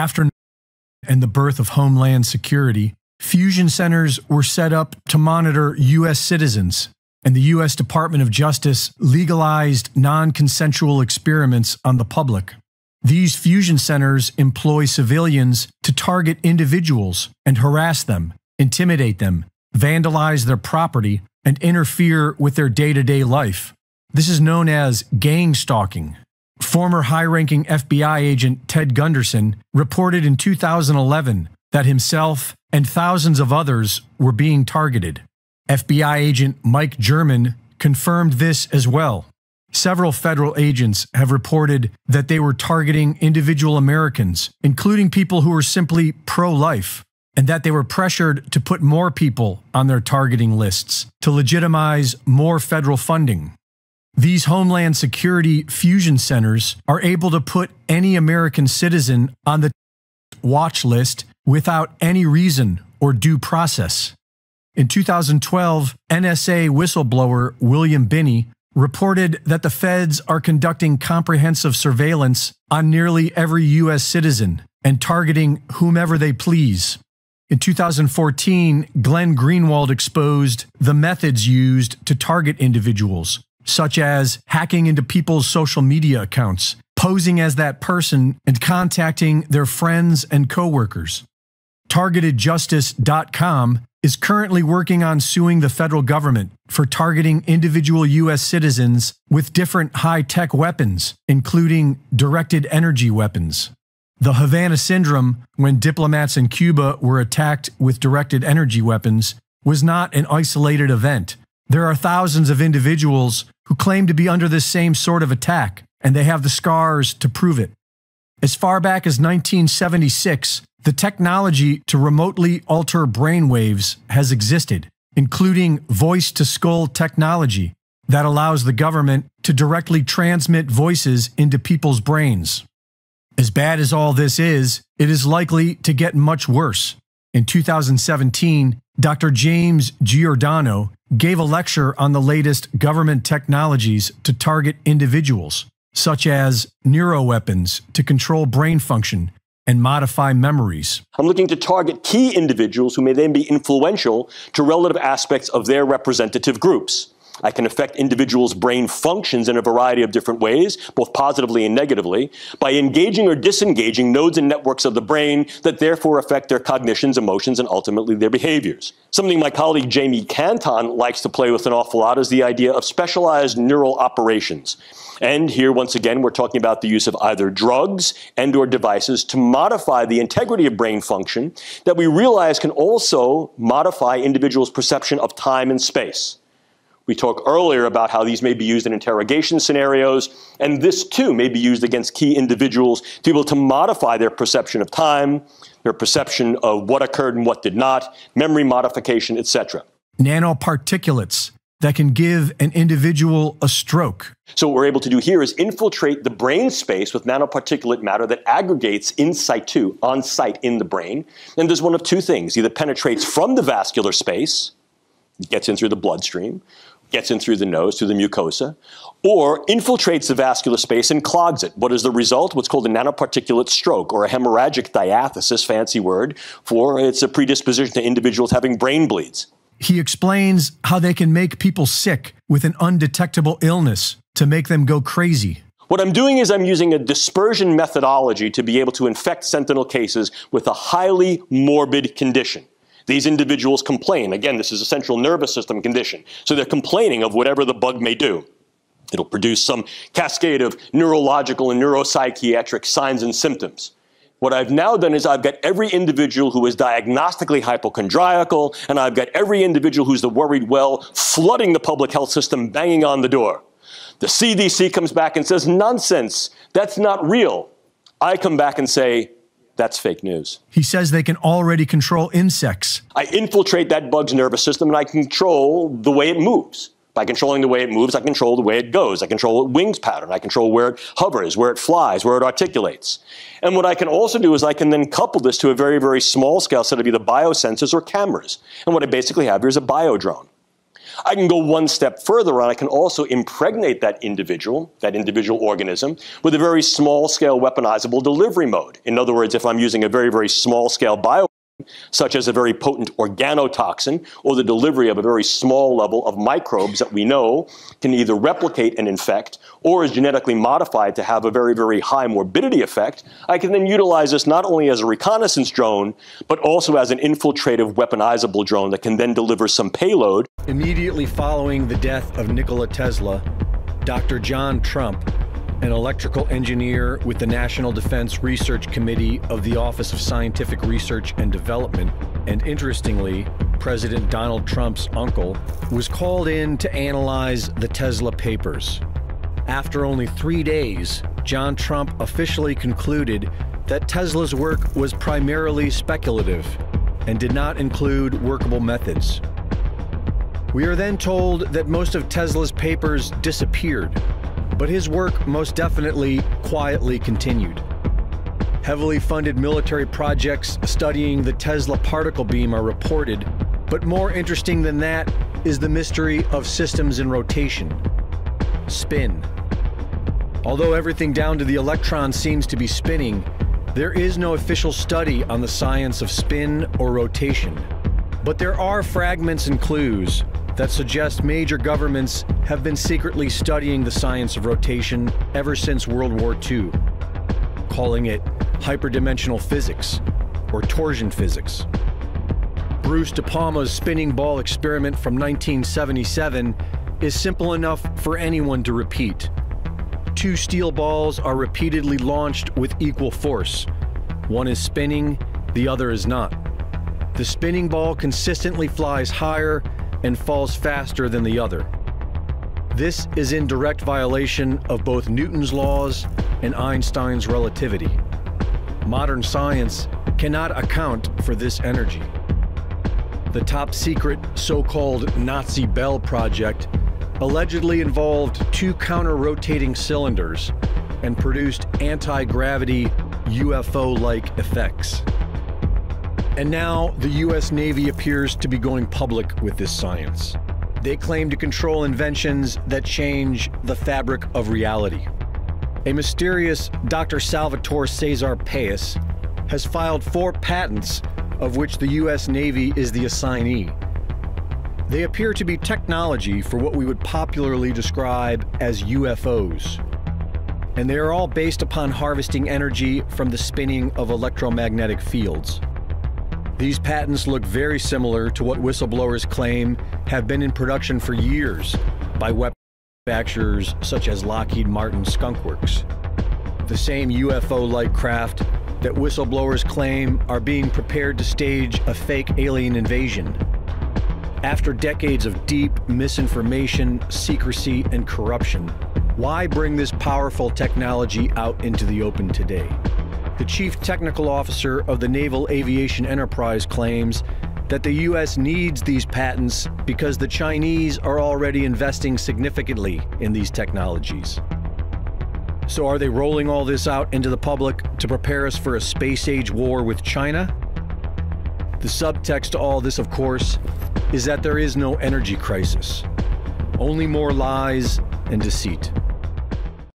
After and the birth of Homeland Security, fusion centers were set up to monitor U.S. citizens, and the U.S. Department of Justice legalized non consensual experiments on the public. These fusion centers employ civilians to target individuals and harass them, intimidate them, vandalize their property, and interfere with their day to day life. This is known as gang stalking. Former high ranking FBI agent Ted Gunderson reported in 2011 that himself and thousands of others were being targeted. FBI agent Mike German confirmed this as well. Several federal agents have reported that they were targeting individual Americans, including people who were simply pro life, and that they were pressured to put more people on their targeting lists to legitimize more federal funding. These Homeland Security fusion centers are able to put any American citizen on the watch list without any reason or due process. In 2012, NSA whistleblower William Binney reported that the feds are conducting comprehensive surveillance on nearly every U.S. citizen and targeting whomever they please. In 2014, Glenn Greenwald exposed the methods used to target individuals, such as hacking into people's social media accounts, posing as that person, and contacting their friends and coworkers. TargetedJustice.com is currently working on suing the federal government for targeting individual U.S. citizens with different high tech weapons, including directed energy weapons. The Havana Syndrome, when diplomats in Cuba were attacked with directed energy weapons, was not an isolated event. There are thousands of individuals who claim to be under this same sort of attack, and they have the scars to prove it. As far back as 1976, the technology to remotely alter brainwaves has existed, including voice to skull technology that allows the government to directly transmit voices into people's brains. As bad as all this is, it is likely to get much worse. In 2017, Dr. James Giordano gave a lecture on the latest government technologies to target individuals, such as neuroweapons to control brain function and modify memories. I'm looking to target key individuals who may then be influential to relative aspects of their representative groups. I can affect individuals' brain functions in a variety of different ways, both positively and negatively, by engaging or disengaging nodes and networks of the brain that therefore affect their cognitions, emotions, and ultimately their behaviors. Something my colleague Jamie Canton likes to play with an awful lot is the idea of specialized neural operations. And here, once again, we're talking about the use of either drugs and or devices to modify the integrity of brain function that we realize can also modify individuals' perception of time and space. We talked earlier about how these may be used in interrogation scenarios, and this too may be used against key individuals to be able to modify their perception of time, their perception of what occurred and what did not, memory modification, etc. Nanoparticulates that can give an individual a stroke. So, what we're able to do here is infiltrate the brain space with nanoparticulate matter that aggregates in situ, on site in the brain. And does one of two things either penetrates from the vascular space, gets in through the bloodstream, gets in through the nose, through the mucosa, or infiltrates the vascular space and clogs it. What is the result? What's called a nanoparticulate stroke or a hemorrhagic diathesis, fancy word, for it's a predisposition to individuals having brain bleeds. He explains how they can make people sick with an undetectable illness to make them go crazy. What I'm doing is I'm using a dispersion methodology to be able to infect sentinel cases with a highly morbid condition. These individuals complain. Again, this is a central nervous system condition. So they're complaining of whatever the bug may do. It'll produce some cascade of neurological and neuropsychiatric signs and symptoms. What I've now done is I've got every individual who is diagnostically hypochondriacal, and I've got every individual who's the worried well flooding the public health system, banging on the door. The CDC comes back and says, nonsense, that's not real. I come back and say, that's fake news. He says they can already control insects. I infiltrate that bug's nervous system and I control the way it moves. By controlling the way it moves, I control the way it goes. I control its wings pattern. I control where it hovers, where it flies, where it articulates. And what I can also do is I can then couple this to a very, very small scale set of either biosensors or cameras. And what I basically have here is a biodrone. I can go one step further and I can also impregnate that individual, that individual organism, with a very small scale weaponizable delivery mode. In other words, if I'm using a very, very small scale bio such as a very potent organotoxin or the delivery of a very small level of microbes that we know can either replicate and infect or is genetically modified to have a very, very high morbidity effect, I can then utilize this not only as a reconnaissance drone, but also as an infiltrative weaponizable drone that can then deliver some payload. Immediately following the death of Nikola Tesla, Dr. John Trump an electrical engineer with the National Defense Research Committee of the Office of Scientific Research and Development, and interestingly, President Donald Trump's uncle, was called in to analyze the Tesla papers. After only three days, John Trump officially concluded that Tesla's work was primarily speculative and did not include workable methods. We are then told that most of Tesla's papers disappeared but his work most definitely quietly continued. Heavily funded military projects studying the Tesla particle beam are reported, but more interesting than that is the mystery of systems in rotation. Spin. Although everything down to the electron seems to be spinning, there is no official study on the science of spin or rotation. But there are fragments and clues that suggest major governments have been secretly studying the science of rotation ever since World War II, calling it hyperdimensional physics or torsion physics. Bruce De Palma's spinning ball experiment from 1977 is simple enough for anyone to repeat. Two steel balls are repeatedly launched with equal force. One is spinning, the other is not. The spinning ball consistently flies higher and falls faster than the other. This is in direct violation of both Newton's laws and Einstein's relativity. Modern science cannot account for this energy. The top secret so called Nazi Bell project allegedly involved two counter rotating cylinders and produced anti gravity UFO like effects. And now the US Navy appears to be going public with this science. They claim to control inventions that change the fabric of reality. A mysterious Dr. Salvatore Cezar Pais has filed four patents, of which the US Navy is the assignee. They appear to be technology for what we would popularly describe as UFOs. And they are all based upon harvesting energy from the spinning of electromagnetic fields. These patents look very similar to what whistleblowers claim have been in production for years by weapon manufacturers such as Lockheed Martin Skunk Works. The same UFO-like craft that whistleblowers claim are being prepared to stage a fake alien invasion. After decades of deep misinformation, secrecy, and corruption, why bring this powerful technology out into the open today? The chief technical officer of the Naval Aviation Enterprise claims that the U.S. needs these patents because the Chinese are already investing significantly in these technologies. So, are they rolling all this out into the public to prepare us for a space age war with China? The subtext to all this, of course, is that there is no energy crisis, only more lies and deceit.